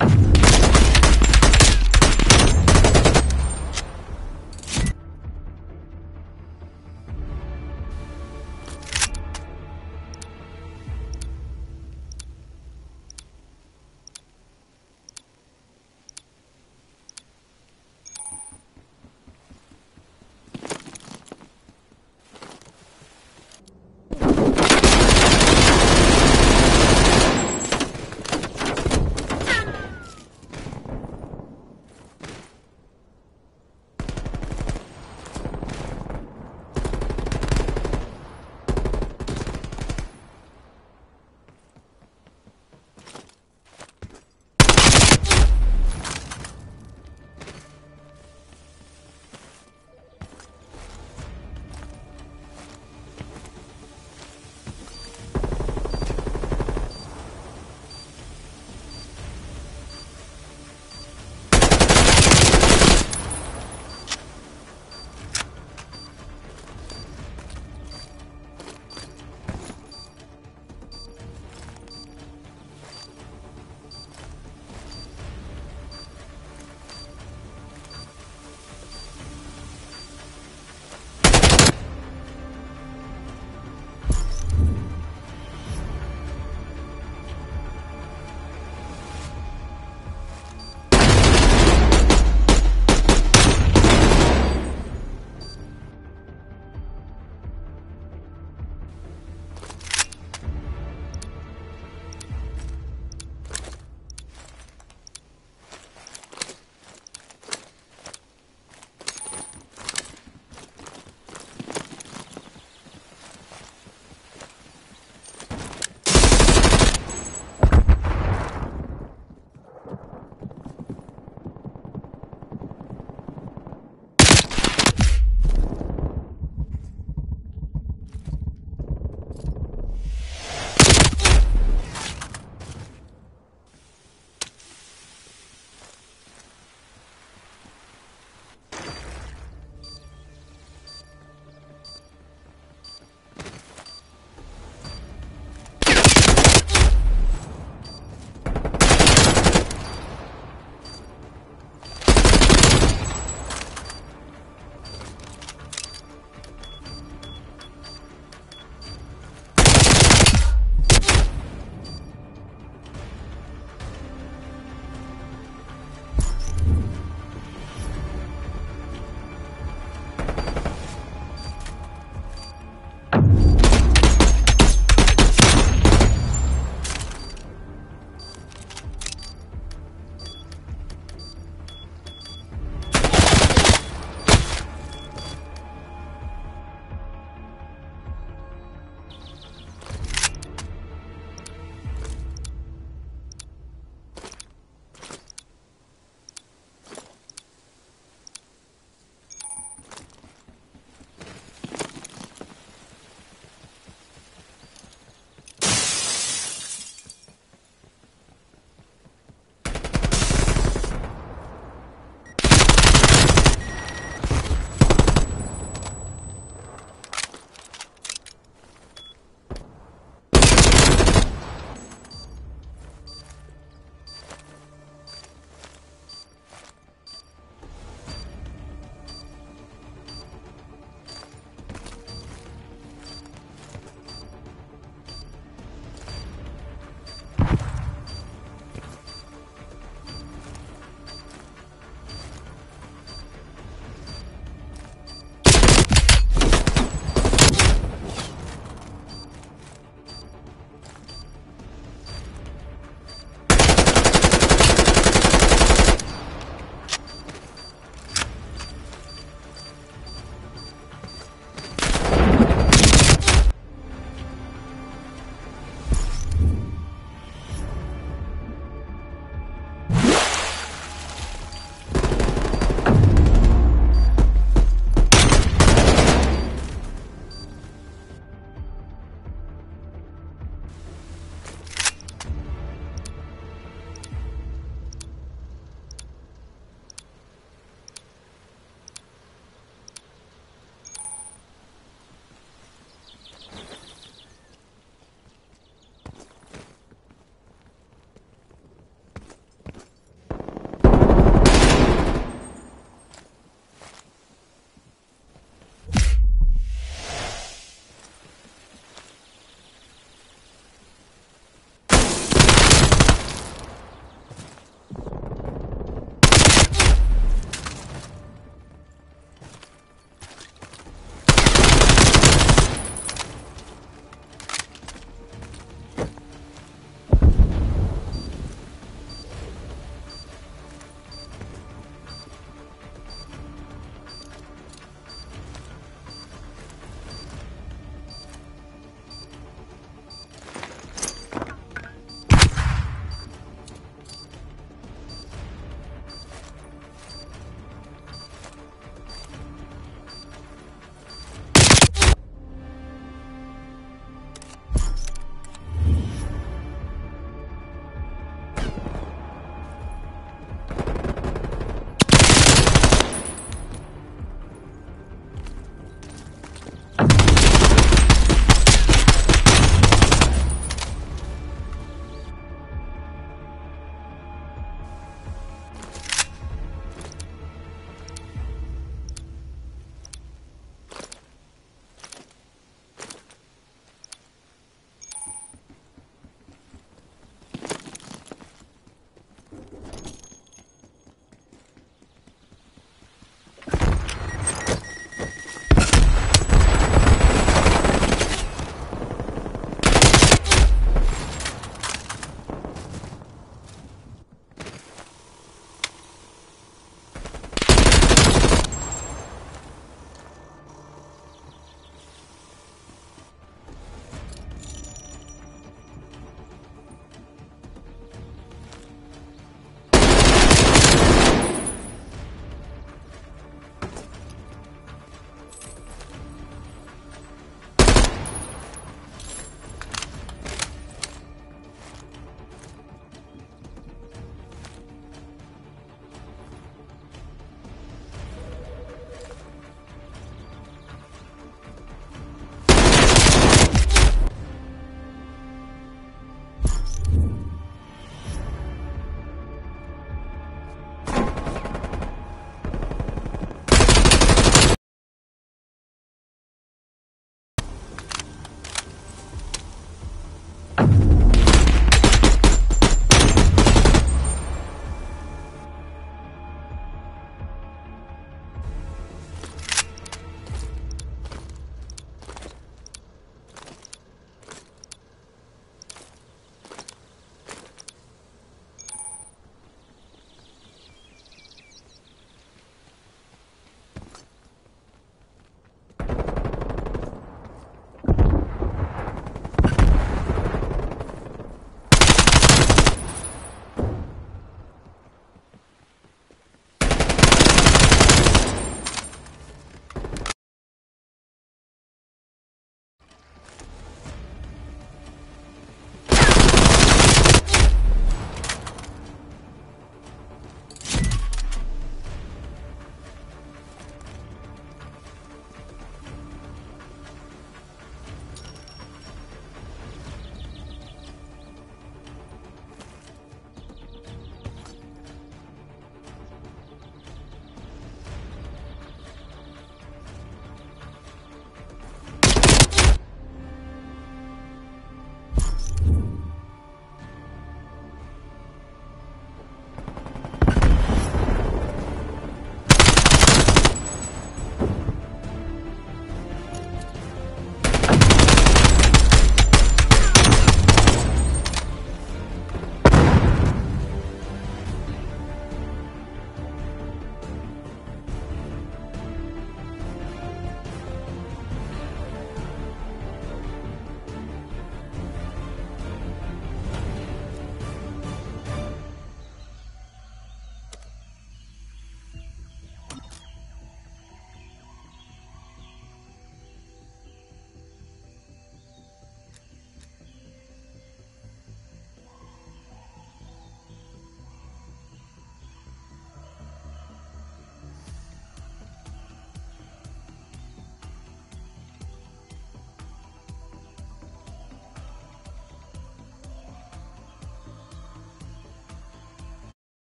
you.